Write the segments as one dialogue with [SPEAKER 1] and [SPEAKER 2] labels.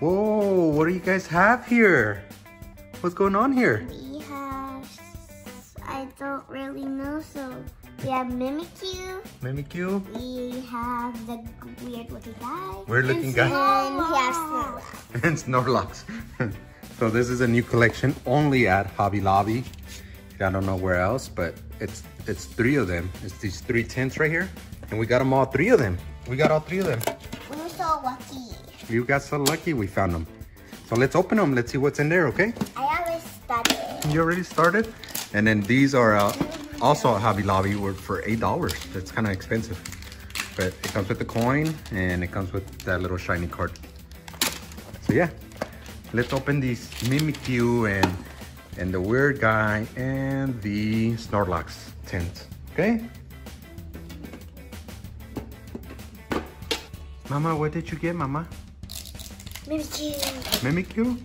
[SPEAKER 1] Whoa, what do you guys have here? What's going on here?
[SPEAKER 2] We have, I don't really know, so we have Mimikyu.
[SPEAKER 1] Mimikyu?
[SPEAKER 2] We have the weird looking guy.
[SPEAKER 1] Weird looking guy.
[SPEAKER 2] And we have Snorlax.
[SPEAKER 1] and Snorlax. so this is a new collection only at Hobby Lobby. I don't know where else, but it's it's three of them. It's these three tents right here. And we got them all three of them. We got all three of them. You got so lucky we found them. So let's open them. Let's see what's in there, okay?
[SPEAKER 2] I already started.
[SPEAKER 1] You already started? And then these are uh, also at Hobby Lobby were for $8. That's kind of expensive. But it comes with the coin and it comes with that little shiny card. So yeah, let's open these Mimikyu and, and the weird guy and the Snorlax tent, okay? Mama, what did you get, Mama?
[SPEAKER 2] Mimikyu.
[SPEAKER 1] Mimikyu?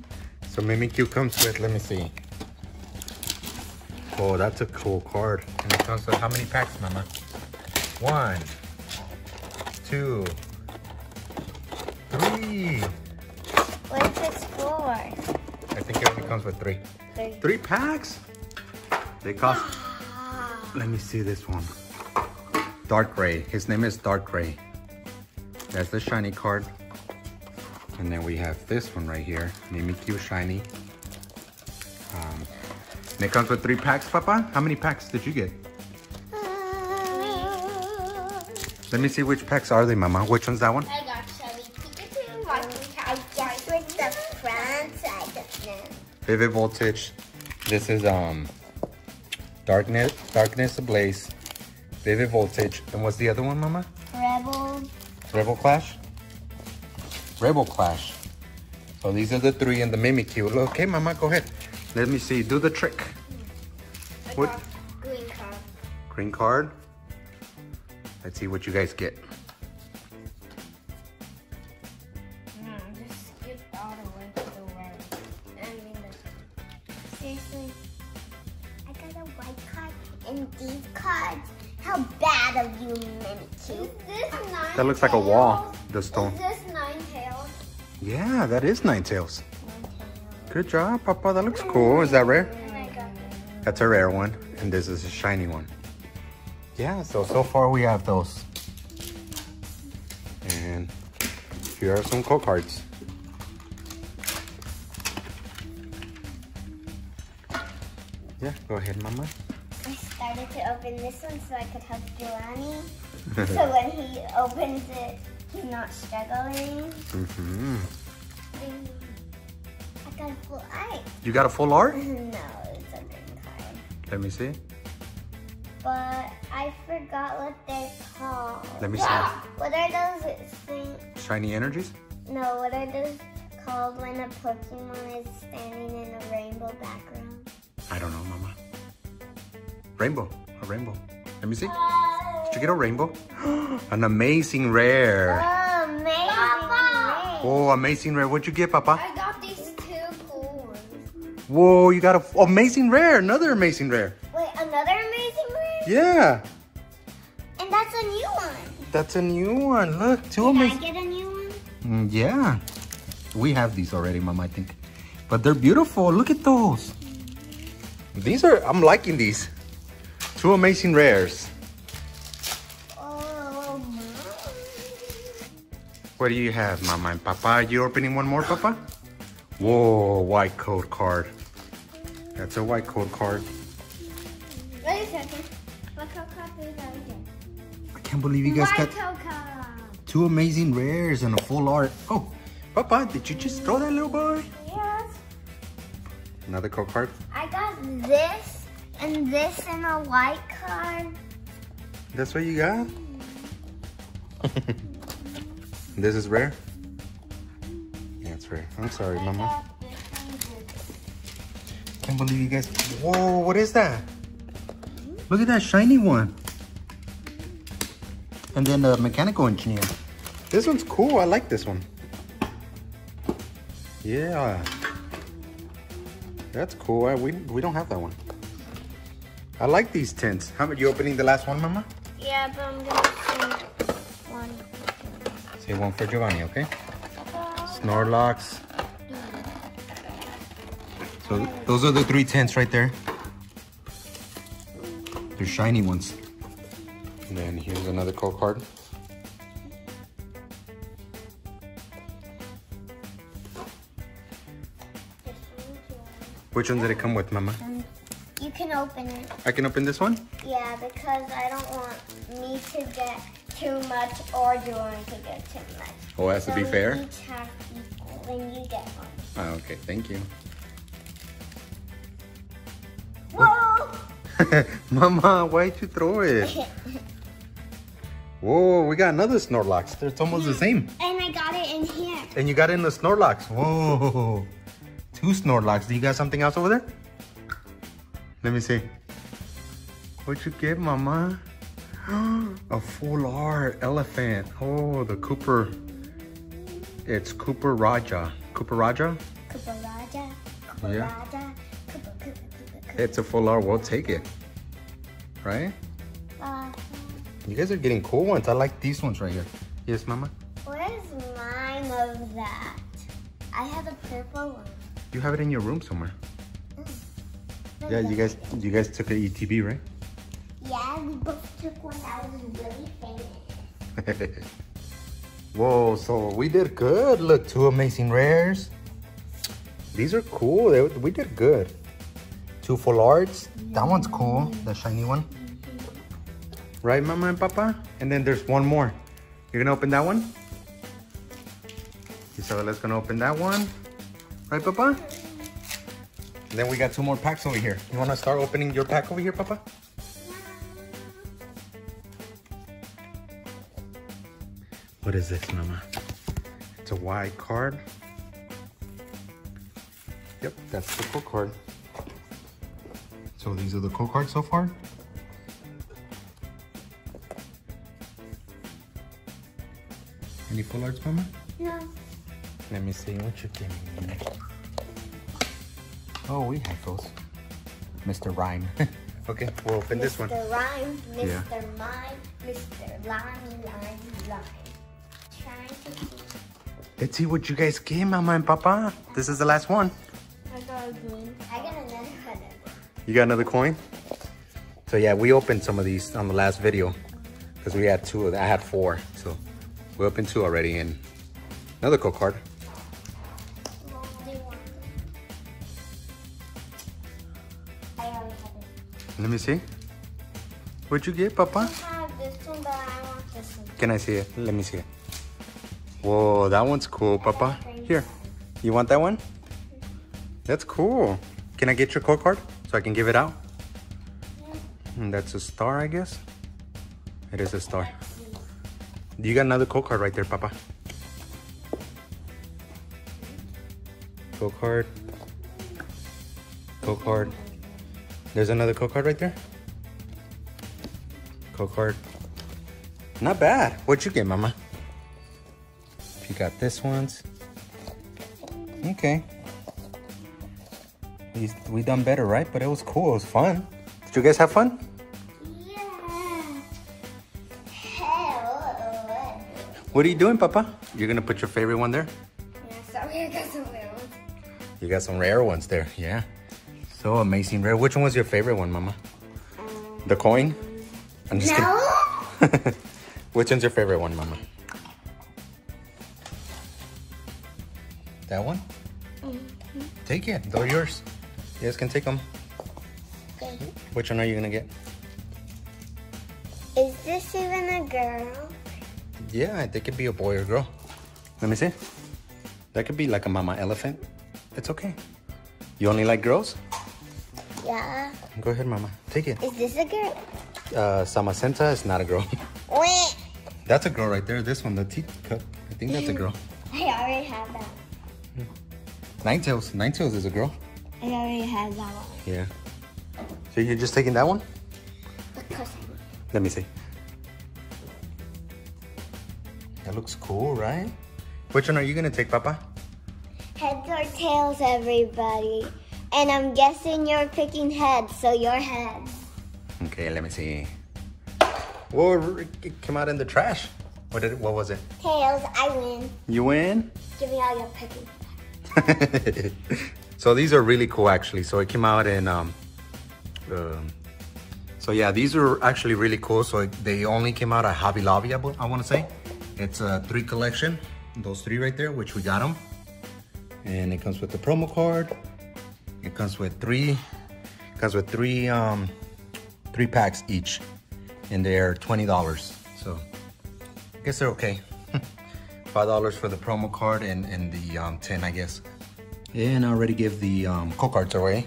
[SPEAKER 1] So Mimikyu comes with, let me see. Oh, that's a cool card. And it comes with how many packs, Mama? One, two, three.
[SPEAKER 2] For?
[SPEAKER 1] I think it only comes with three.
[SPEAKER 2] Three.
[SPEAKER 1] Three packs? They cost, ah. let me see this one. Dark Gray. His name is Dark Gray. That's the shiny card. And then we have this one right here, Mimikyu Shiny. Um, and it comes with three packs, Papa. How many packs did you get? Let me see which packs are they, Mama. Which one's that one?
[SPEAKER 2] I got Chevy Pikachu. I guess with the front side.
[SPEAKER 1] Vivid Voltage. This is um Darkness Darkness Ablaze. Vivid Voltage. And what's the other one, Mama?
[SPEAKER 2] Rebel.
[SPEAKER 1] Rebel Clash? Rebel Clash. So these are the three in the Mimikyu. Okay, Mama, go ahead. Let me see. Do the trick.
[SPEAKER 2] I
[SPEAKER 1] What?
[SPEAKER 2] green card.
[SPEAKER 1] Green card. Let's see what you guys get.
[SPEAKER 2] Just skip all the way to the right. I mean, the... seriously, I got a white card and these cards. How bad of you, Mimikyu? Is
[SPEAKER 1] That looks like a wall, the stone.
[SPEAKER 2] Is this Ninetales?
[SPEAKER 1] Yeah, that is Ninetales. Good job, Papa. That looks cool. Is that rare? That's a rare one, and this is a shiny one. Yeah, so, so far we have those. And here are some code cards. Yeah, go ahead, Mama.
[SPEAKER 2] I started to open this one so I could help Giovanni. so when he opens it, he's not struggling.
[SPEAKER 1] Mm-hmm.
[SPEAKER 2] I got a full eye.
[SPEAKER 1] You got a full art?
[SPEAKER 2] no, it's a green card.
[SPEAKER 1] Let me see.
[SPEAKER 2] But I forgot what they're called.
[SPEAKER 1] Let me see.
[SPEAKER 2] What are those things?
[SPEAKER 1] Shiny energies?
[SPEAKER 2] No, what are those called when a Pokemon is standing in a rainbow background?
[SPEAKER 1] I don't know, Mama. Rainbow. A rainbow. Let me see. Did you get a rainbow? An amazing rare.
[SPEAKER 2] Oh, amazing!
[SPEAKER 1] Oh, amazing rare. What'd you get, Papa?
[SPEAKER 2] I got these two cool ones.
[SPEAKER 1] Whoa, you got a f- amazing rare. Another amazing rare.
[SPEAKER 2] Wait, another amazing rare?
[SPEAKER 1] Yeah,
[SPEAKER 2] And that's a new one.
[SPEAKER 1] that's a new one. Look, two
[SPEAKER 2] Can I
[SPEAKER 1] amazing.
[SPEAKER 2] get a new one?
[SPEAKER 1] Mm, yeah, we have these already, Mom. I think, but they're beautiful. Look at those. These are. I'm liking these. Two amazing rares. What do you have, Mama and Papa? You opening one more, Papa? Whoa, white code card. That's a white code card.
[SPEAKER 2] Wait a second. What code card is that again?
[SPEAKER 1] I can't believe you guys
[SPEAKER 2] White
[SPEAKER 1] got two amazing rares and a full art. Oh, Papa, did you just throw that little boy?
[SPEAKER 2] Yes.
[SPEAKER 1] Another code card.
[SPEAKER 2] I got this and this in a white card.
[SPEAKER 1] That's what you got? Hmm. this is rare? Yeah, it's rare. I'm sorry, Mama. Can't believe you guys. Whoa, what is that? Look at that shiny one. And then the mechanical engineer. This one's cool. I like this one. Yeah. That's cool. I, we, we don't have that one. I like these tints. How about you opening the last one, Mama?
[SPEAKER 2] Yeah, but I'm gonna see one.
[SPEAKER 1] Say one for Giovanni, okay? Snorlax. So those are the three tents right there. They're shiny ones. And then here's another code card. Which one did it come with, Mama?
[SPEAKER 2] You can open it.
[SPEAKER 1] I can open this one?
[SPEAKER 2] Yeah, because I don't want me to get too much or Jordan to get too much.
[SPEAKER 1] Oh, it has to be fair?
[SPEAKER 2] each have equal when you get one.
[SPEAKER 1] Oh, okay, thank you.
[SPEAKER 2] Whoa!
[SPEAKER 1] Mama, why'd you throw it? Whoa, we got another Snorlax. It's almost the same.
[SPEAKER 2] and I got it in here.
[SPEAKER 1] And you got it in the Snorlax. Whoa. Two Snorlax. Do you got something else over there? Let me see. What'd you get, Mama? A full art elephant. Oh, the Cooper. It's Copperajah. Cooper Raja?
[SPEAKER 2] Copperajah, Koopa
[SPEAKER 1] Yeah.
[SPEAKER 2] Raja.
[SPEAKER 1] It's a full art. We'll take it. Right?
[SPEAKER 2] Uh,
[SPEAKER 1] You guys are getting cool ones. I like these ones right here. Yes, Mama?
[SPEAKER 2] where's mine of that? I have a purple one.
[SPEAKER 1] You have it in your room somewhere.
[SPEAKER 2] Look
[SPEAKER 1] Yeah, you guys you guys took a ETB, right?
[SPEAKER 2] Yeah, we both took one that was really famous.
[SPEAKER 1] Whoa, so we did good. Look, two amazing rares. These are cool. They, we did good. Two full arts. That one's cool, the shiny one. Right, Mama and Papa? And then there's one more. You're gonna open that one? Isabella's gonna open that one. Right, Papa? And then we got two more packs over here. You wanna start opening your pack over here, Papa? What is this, Mama? It's a white card. Yep, that's the code card. So these are the code cards so far. Any full arts, Mama?
[SPEAKER 2] No.
[SPEAKER 1] Let me see what you're giving me. Oh, we have those. Mr. Rime. okay, we'll open this one.
[SPEAKER 2] Mr. Rime, Mr.
[SPEAKER 1] Yeah.
[SPEAKER 2] Mime, Mr. Lime, Lime, Lime. Trying to see.
[SPEAKER 1] Let's see what you guys get, Mama and Papa. This is the last one.
[SPEAKER 2] I got a green. I got another one.
[SPEAKER 1] You got another coin? So yeah, we opened some of these on the last video because we had two of them. I had four, so we opened two already and another code card.
[SPEAKER 2] I already have it.
[SPEAKER 1] Let me see. What'd you get, Papa?
[SPEAKER 2] I have this one, but I want this one.
[SPEAKER 1] Can I see it? Let me see it. Whoa, that one's cool, Papa. Here, you want that one? That's cool. Can I get your code card so I can give it out? And that's a star, I guess. It is a star. You got another code card right there, Papa. Code card. Code card. There's another code card right there. Code card. Not bad. What'd you get, Mama? You got this ones. Okay. We, we done better, right? But it was cool. It was fun. Did you guys have fun?
[SPEAKER 2] Yeah.
[SPEAKER 1] What are you doing, Papa? You're gonna put your favorite one there?
[SPEAKER 2] Yeah, sorry, I got some weird ones.
[SPEAKER 1] You got some rare ones there, yeah. So amazing rare. Which one was your favorite one, Mama? The coin? I'm just
[SPEAKER 2] No.
[SPEAKER 1] kidding. Which one's your favorite one, Mama? That one? Take it. They're yours. You guys can take them.
[SPEAKER 2] Okay.
[SPEAKER 1] Which one are you gonna get?
[SPEAKER 2] Is this even a girl?
[SPEAKER 1] Yeah, they could be a boy or girl. Let me see. That could be like a mama elephant. It's okay. You only like girls?
[SPEAKER 2] Yeah.
[SPEAKER 1] Go ahead, mama. Take it.
[SPEAKER 2] Is this a girl?
[SPEAKER 1] Uh, Samacenta is not a girl.
[SPEAKER 2] Wait.
[SPEAKER 1] that's a girl right there. This one, the teeth cut. I think that's a girl.
[SPEAKER 2] I already have that.
[SPEAKER 1] Ninetales. Ninetales is a girl.
[SPEAKER 2] I already have that one.
[SPEAKER 1] Yeah. So you're just taking that one?
[SPEAKER 2] Because
[SPEAKER 1] Let me see. That looks cool, right? Which one are you gonna take, Papa?
[SPEAKER 2] heads or tails, everybody. And I'm guessing you're picking heads, so your heads.
[SPEAKER 1] Okay, let me see. Whoa, it came out in the trash. What did it, what was it?
[SPEAKER 2] Tails, I win.
[SPEAKER 1] You win?
[SPEAKER 2] Give me all your picking.
[SPEAKER 1] so these are really cool actually. So it came out in um, um so yeah, these are actually really cool. So they only came out at Hobby Lobby, I, I want to say. It's a three collection, those three right there, which we got them. And it comes with the promo card. It comes with three, comes with three, um, three packs each. And they're $20. So I guess they're okay. $5 for the promo card and, and the um, 10, I guess. And I already give the um, code cards away.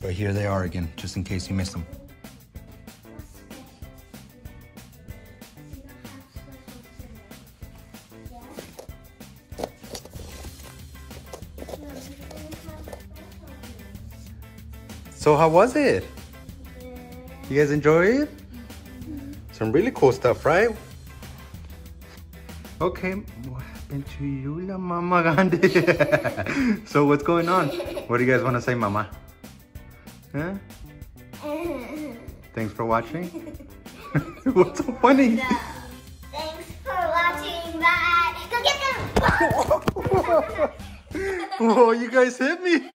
[SPEAKER 1] But here they are again, just in case you missed them. So how was it? You guys enjoy it? Some really cool stuff, right? Okay, what happened to you, la mama grande? so what's going on? What do you guys want to say, mama? Huh? Thanks for watching. what's so funny? No.
[SPEAKER 2] Thanks for watching. Bye. Go get them.
[SPEAKER 1] Whoa, you guys hit me.